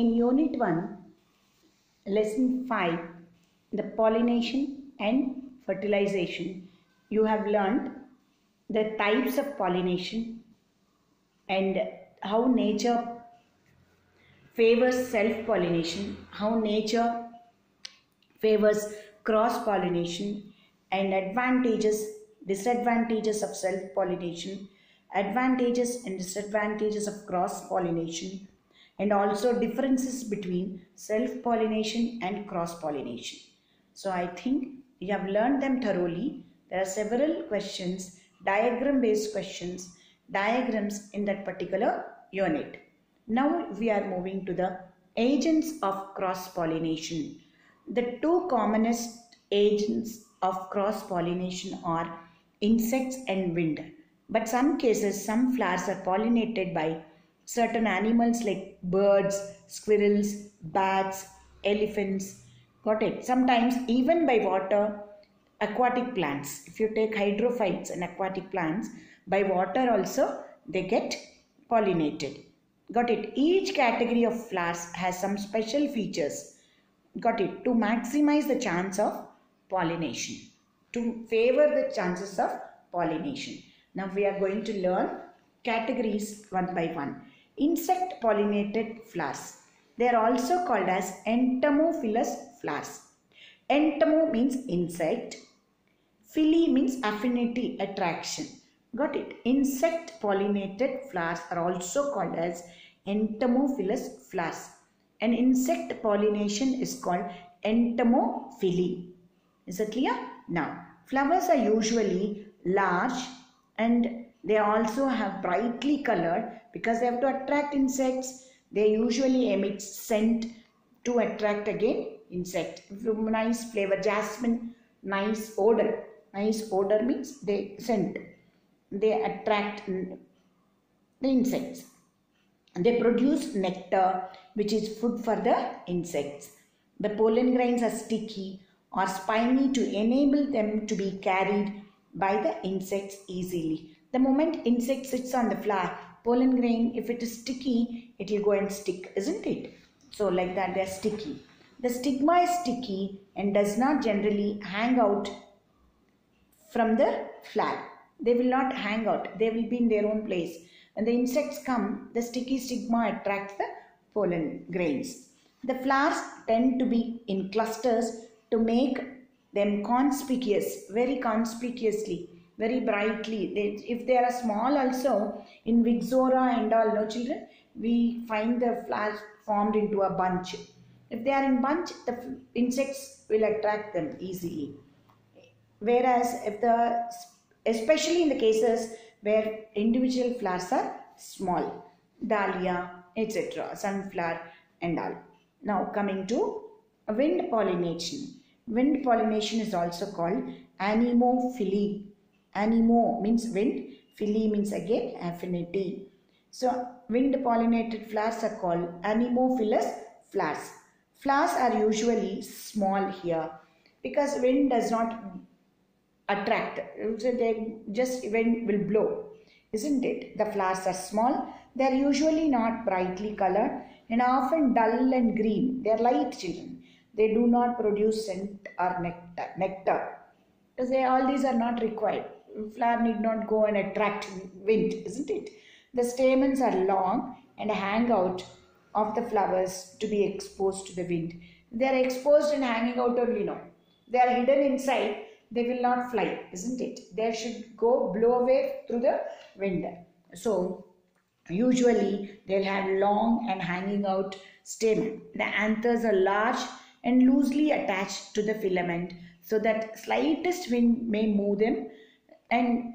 in Unit 1, Lesson 5, the pollination and fertilization, you have learned the types of pollination and how nature favors self pollination, how nature favors cross pollination, and advantages, disadvantages of self pollination, advantages and disadvantages of cross pollination, and also differences between self pollination and cross pollination. So, I think you have learned them thoroughly. There are several questions, diagram based questions, diagrams in that particular unit. Now we are moving to the agents of cross pollination. The two commonest agents of cross pollination are insects and wind. But some cases, some flowers are pollinated by certain animals like birds, squirrels, bats, elephants. Got it? Sometimes even by water, aquatic plants. If you take hydrophytes and aquatic plants, by water also they get pollinated. Got it? Each category of flowers has some special features. Got it? To maximize the chance of pollination. To favor the chances of pollination. Now we are going to learn categories one by one. Insect pollinated flowers. They are also called as entomophilous flowers. Entomo means insect. Phily means affinity, attraction. Got it? Insect pollinated flowers are also called as entomophilous flowers. An insect pollination is called entomophily. Is it clear? Now, flowers are usually large and they also have brightly colored because they have to attract insects. They usually emit scent to attract again insect. Nice flavor, jasmine, nice odor. Nice odor means they scent. They attract the insects. They produce nectar which is food for the insects. The pollen grains are sticky or spiny to enable them to be carried by the insects easily. The moment insect sits on the flower, pollen grain, if it is sticky, it will go and stick, isn't it? So like that they are sticky. The stigma is sticky and does not generally hang out from the flower. They will not hang out. They will be in their own place. When the insects come, the sticky stigma attracts the pollen grains. The flowers tend to be in clusters to make them conspicuous, very conspicuously, very brightly. They, if they are small also, in Ixora and all, no children, we find the flowers formed into a bunch. If they are in bunch, the insects will attract them easily. Whereas if the, especially in the cases where individual flowers are small, dahlia, etc., sunflower and all. Now coming to wind pollination. Wind pollination is also called anemophily. Anemo means wind, phily means again affinity. So wind pollinated flowers are called anemophilous flowers. Flowers are usually small here because wind does not attract. So they just wind will blow, isn't it? The flowers are small. They are usually not brightly colored and often dull and green. They are light children. They do not produce scent or nectar. nectar. Because they, all these are not required. Flower need not go and attract wind, isn't it? The stamens are long and hang out of the flowers to be exposed to the wind. They are exposed and hanging out only now. They are hidden inside. They will not fly, isn't it? They should go blow away through the wind. So usually they'll have long and hanging out stamen. The anthers are large and loosely attached to the filament so that slightest wind may move them and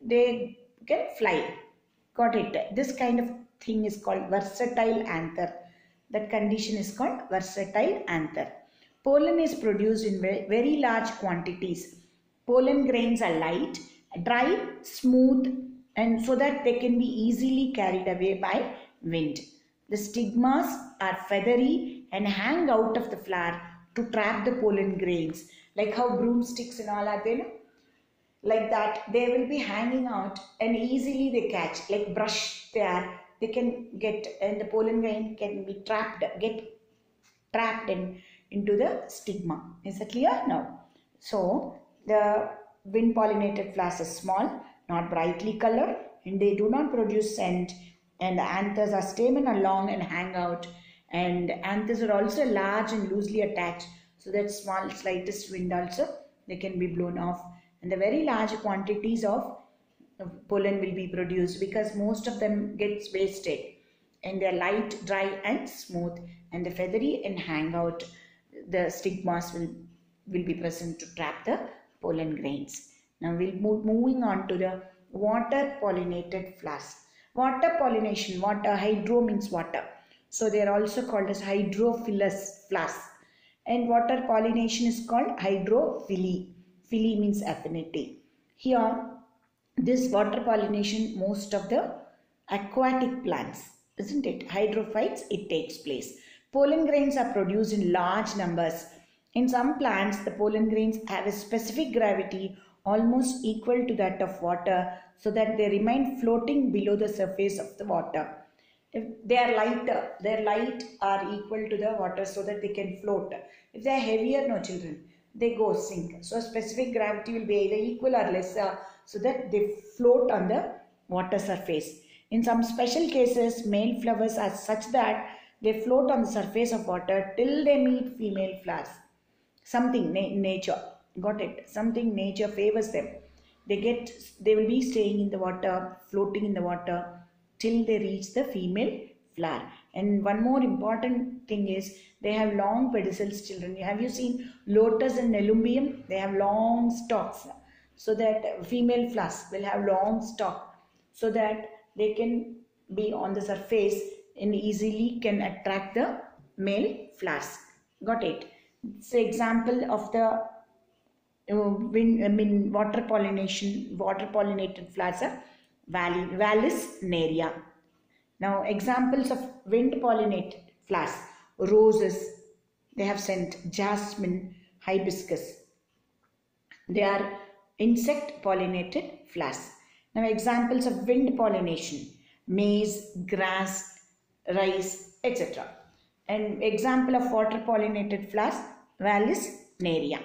they can fly. Got it? This kind of thing is called versatile anther. That condition is called versatile anther. Pollen is produced in very large quantities. Pollen grains are light, dry, smooth and so that they can be easily carried away by wind. The stigmas are feathery and hang out of the flower to trap the pollen grains. Like how broomsticks and all are there. Like that, they will be hanging out and easily they catch. Like brush, they are they can get, and the pollen grain can be trapped, get trapped in, into the stigma. Is that clear? Now, so the wind pollinated flowers are small, not brightly colored, and they do not produce scent. And the anthers are stamen are long and hang out. And anthers are also large and loosely attached, so that small slightest wind also they can be blown off. And the very large quantities of uh, pollen will be produced because most of them gets wasted and they're light dry and smooth. And the feathery and hang out the stigmas will will be present to trap the pollen grains. Now we'll move moving on to the water pollinated flowers water pollination water hydro means water. So they are also called as hydrophilous flowers and water pollination is called hydrophily phily means affinity. Here this water pollination most of the aquatic plants isn't it? Hydrophytes it takes place. Pollen grains are produced in large numbers. In some plants the pollen grains have a specific gravity almost equal to that of water so that they remain floating below the surface of the water. If they are lighter their light are equal to the water so that they can float. If they are heavier no children they go sink so specific gravity will be either equal or lesser so that they float on the water surface. In some special cases, male flowers are such that they float on the surface of water till they meet female flowers. Something na- nature, got it? Something nature favors them. They get, they will be staying in the water, floating in the water till they reach the female flower. And one more important thing is they have long pedicels. Children, have you seen lotus and nelumbium? They have long stalks so that female flask will have long stalk so that they can be on the surface and easily can attract the male flask. Got it? It's example of the uh, I mean water pollination, water pollinated flowers are valley, Vallisneria. Now examples of wind pollinated flowers, roses, they have scent, jasmine, hibiscus. They are insect pollinated flowers. Now examples of wind pollination, maize, grass, rice, etc. An example of water pollinated flowers, Vallisneria.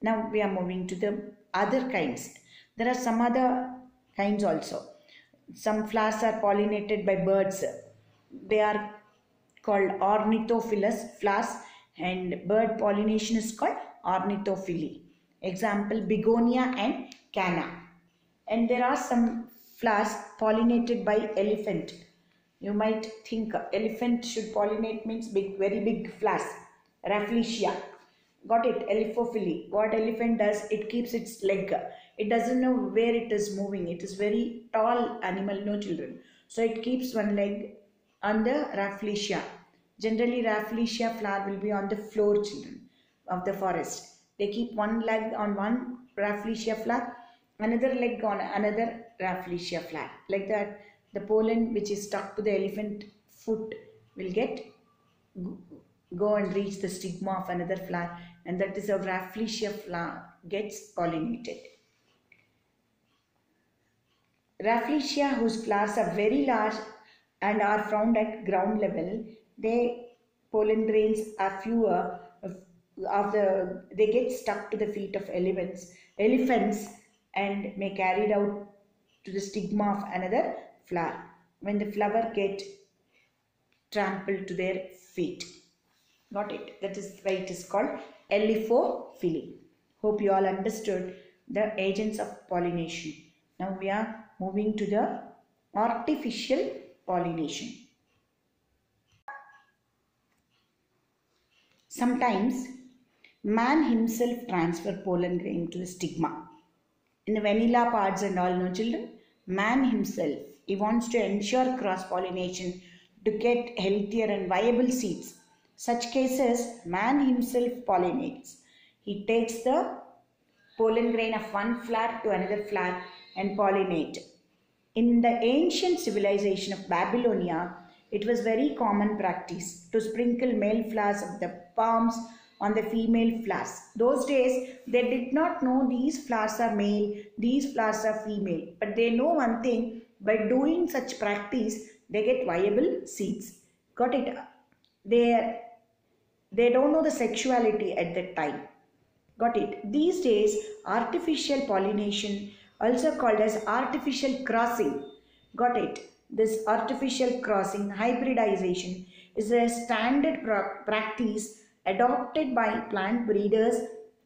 Now we are moving to the other kinds. There are some other kinds also. Some flowers are pollinated by birds. They are called ornithophilous flowers and bird pollination is called ornithophily. Example begonia and canna. And there are some flowers pollinated by elephant. You might think elephant should pollinate means big, very big flowers. Rafflesia. Got it? Elephophily. What elephant does, it keeps its leg. It doesn't know where it is moving. It is very tall animal, no children. So it keeps one leg on the Rafflesia. Generally, Rafflesia flower will be on the floor, children, of the forest. They keep one leg on one Rafflesia flower, another leg on another Rafflesia flower. Like that, the pollen which is stuck to the elephant foot will get go and reach the stigma of another flower and that is how Rafflesia flower gets pollinated. Rafflesia whose flowers are very large and are found at ground level, their pollen grains are fewer of the they get stuck to the feet of elephants elephants and may carried out to the stigma of another flower when the flower get trampled to their feet. Got it. That is why it is called elephophily hope you all understood the agents of pollination. Now we are moving to the artificial pollination. Sometimes man himself transfer pollen grain to the stigma. In the vanilla pods and all no children man himself he wants to ensure cross pollination to get healthier and viable seeds. Such cases man himself pollinates. He takes the pollen grain of one flower to another flower and pollinate in the ancient civilization of babylonia it was very common practice to sprinkle male flowers of the palms on the female flowers. Those days, they did not know these flowers are male, these flowers are female. But they know one thing by doing such practice, they get viable seeds. Got it? They, they don't know the sexuality at that time. Got it? These days, artificial pollination, also called as artificial crossing. Got it? This artificial crossing, hybridization, is a standard practice adopted by plant breeders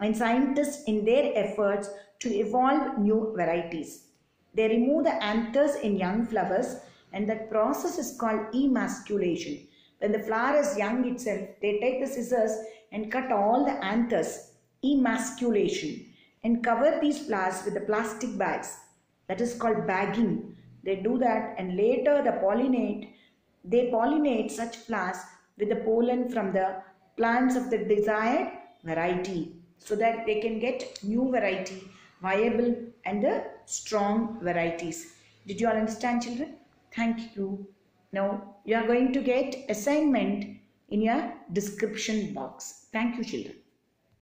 and scientists in their efforts to evolve new varieties. They remove the anthers in young flowers and that process is called emasculation. When the flower is young itself, they take the scissors and cut all the anthers, emasculation, and cover these flowers with the plastic bags. That is called bagging. They do that and later the pollinate, they pollinate such flowers with the pollen from the plants of the desired variety so that they can get new variety, viable and the strong varieties. Did you all understand children? Thank you. Now you are going to get assignment in your description box. Thank you children.